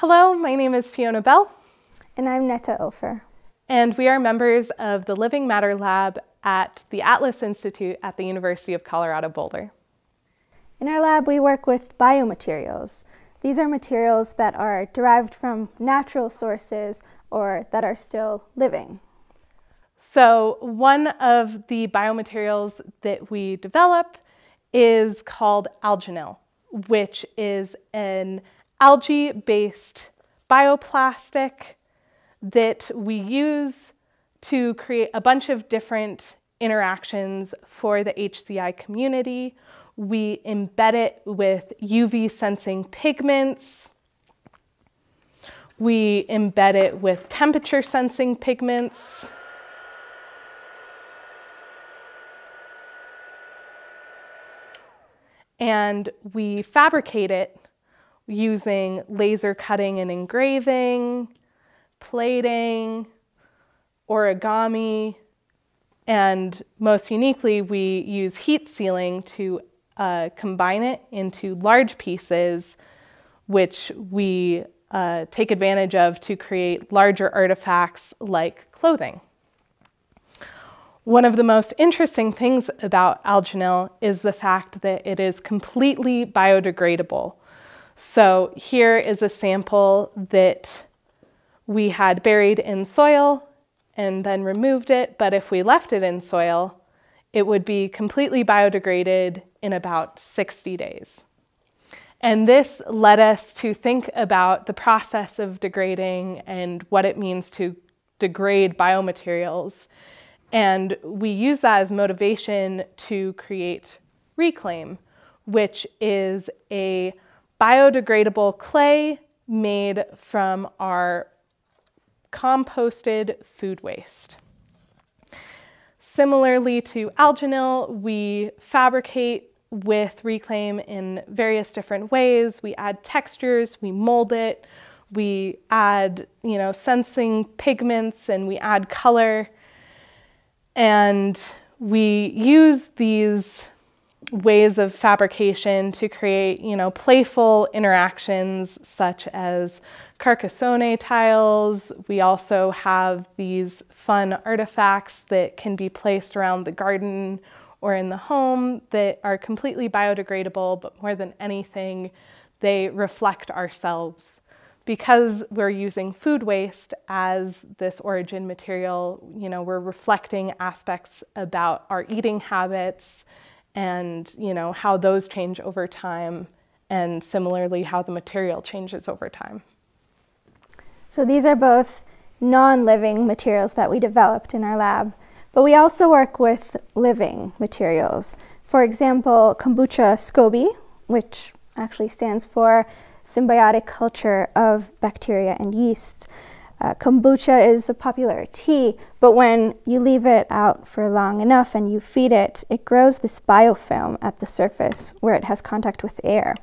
Hello, my name is Fiona Bell. And I'm Netta Ofer. And we are members of the Living Matter Lab at the Atlas Institute at the University of Colorado Boulder. In our lab, we work with biomaterials. These are materials that are derived from natural sources or that are still living. So, one of the biomaterials that we develop is called Alganyl, which is an algae based bioplastic that we use to create a bunch of different interactions for the HCI community. We embed it with UV sensing pigments. We embed it with temperature sensing pigments. And we fabricate it using laser cutting and engraving, plating, origami, and most uniquely, we use heat sealing to uh, combine it into large pieces, which we uh, take advantage of to create larger artifacts like clothing. One of the most interesting things about Alganyl is the fact that it is completely biodegradable. So here is a sample that we had buried in soil and then removed it, but if we left it in soil, it would be completely biodegraded in about 60 days. And this led us to think about the process of degrading and what it means to degrade biomaterials. And we use that as motivation to create ReClaym, which is a biodegradable clay made from our composted food waste. Similarly to Alganyl, we fabricate with ReClaym in various different ways. We add textures, we mold it, we add, you know, sensing pigments and we add color. And we use these ways of fabrication to create, you know, playful interactions such as Carcassonne tiles. We also have these fun artifacts that can be placed around the garden or in the home that are completely biodegradable, but more than anything, they reflect ourselves. Because we're using food waste as this origin material, you know, we're reflecting aspects about our eating habits and, you know, how those change over time and similarly how the material changes over time. So these are both non-living materials that we developed in our lab, but we also work with living materials. For example, kombucha SCOBY, which actually stands for symbiotic culture of bacteria and yeast. Uh, kombucha is a popular tea, but when you leave it out for long enough and you feed it, it grows this biofilm at the surface where it has contact with air.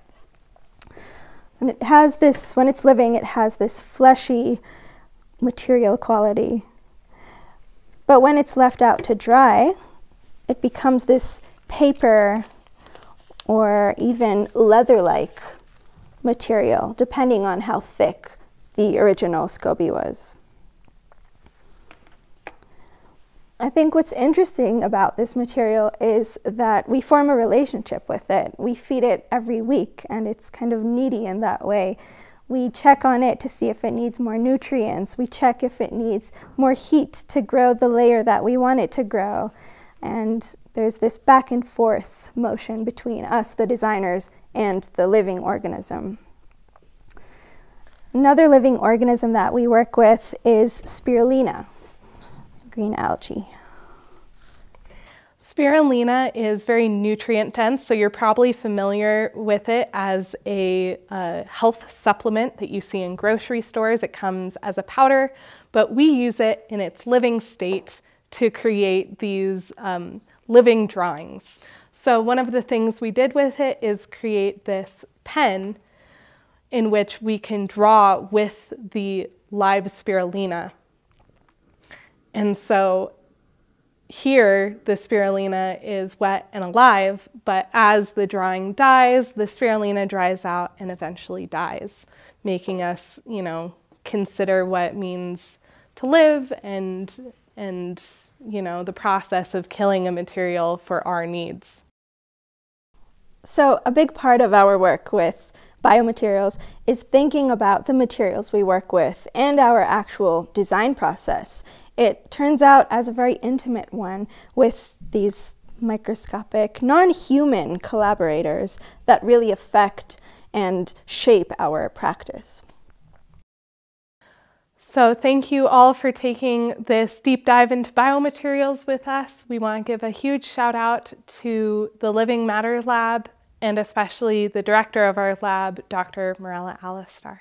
And it has this, when it's living, it has this fleshy material quality. But when it's left out to dry, it becomes this paper or even leather-like material, depending on how thick the original SCOBY was. I think what's interesting about this material is that we form a relationship with it. We feed it every week, and it's kind of needy in that way. We check on it to see if it needs more nutrients. We check if it needs more heat to grow the layer that we want it to grow. And there's this back and forth motion between us, the designers, and the living organism. Another living organism that we work with is spirulina green algae. Spirulina is very nutrient dense, so you're probably familiar with it as a uh, health supplement that you see in grocery stores. It comes as a powder, but we use it in its living state to create these um, living drawings. So one of the things we did with it is create this pen in which we can draw with the live spirulina. And so here the spirulina is wet and alive, but as the drawing dies, the spirulina dries out and eventually dies, making us, you know, consider what it means to live and and you know the process of killing a material for our needs. So a big part of our work with biomaterials is thinking about the materials we work with and our actual design process. It turns out as a very intimate one with these microscopic, non-human collaborators that really affect and shape our practice. So thank you all for taking this deep dive into biomaterials with us. We want to give a huge shout out to the Living Matter Lab and especially the director of our lab, Dr. Mirela Alistar.